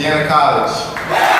Indiana College.